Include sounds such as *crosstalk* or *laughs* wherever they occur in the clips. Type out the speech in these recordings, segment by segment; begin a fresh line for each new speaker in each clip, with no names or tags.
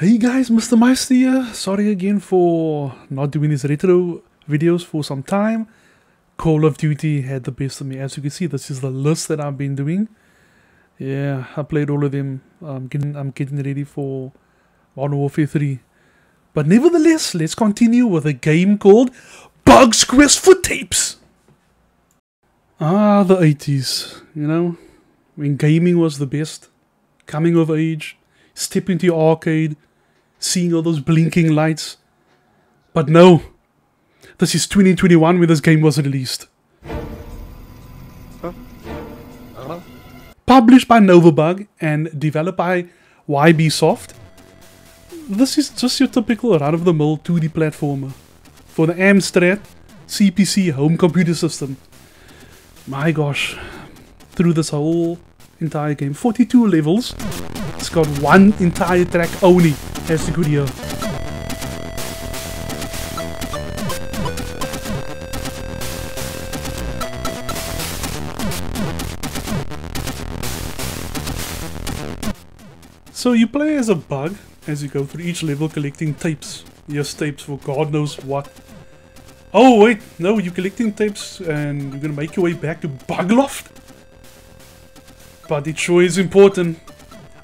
Hey guys, Mr. Meister here. Sorry again for not doing these retro videos for some time. Call of Duty had the best of me. As you can see, this is the list that I've been doing. Yeah, I played all of them. I'm getting, I'm getting ready for Modern Warfare 3. But nevertheless, let's continue with a game called Bug's Quest for Tapes. Ah, the 80s, you know, when gaming was the best. Coming of age, step into your arcade, seeing all those blinking lights. But no, this is 2021 when this game was released. Published by Novabug and developed by YB Soft, this is just your typical run-of-the-mill 2D platformer for the Amstrad CPC home computer system. My gosh, through this whole entire game, 42 levels, it's got one entire track only as the good here. So you play as a bug as you go through each level collecting tapes. Yes, tapes for God knows what. Oh wait, no, you're collecting tapes and you're gonna make your way back to Bugloft? But it sure is important.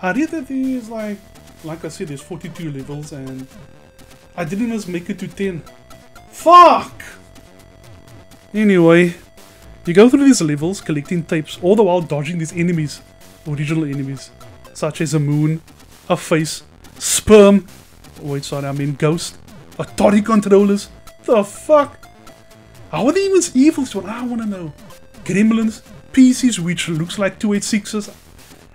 I read that there's like, like I said, there's 42 levels and I didn't even make it to 10. Fuck! Anyway, you go through these levels collecting tapes all the while dodging these enemies, original enemies, such as a moon, a face, sperm, wait sorry I mean ghost, Atari controllers, the fuck? How are they even evil What I wanna know. Gremlins, PCs which looks like 286s,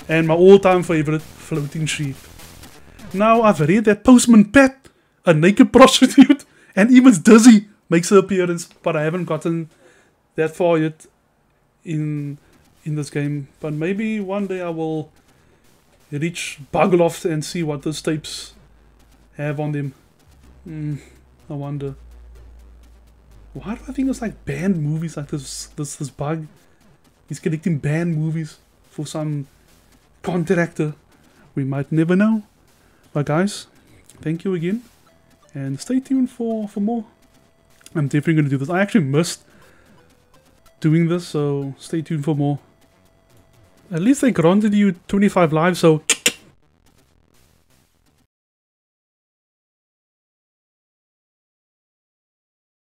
and my all-time favorite, floating sheep. Now I've read that Postman Pat, a naked *laughs* prostitute, and even Dizzy makes an appearance, but I haven't gotten that far yet in in this game. But maybe one day I will reach Bugloft and see what those tapes have on them. Mm, I wonder. Why do I think it's like banned movies like this this this bug? He's collecting banned movies for some contractor. We might never know. But guys, thank you again. And stay tuned for, for more. I'm definitely going to do this. I actually missed doing this, so stay tuned for more. At least they granted you 25 lives, so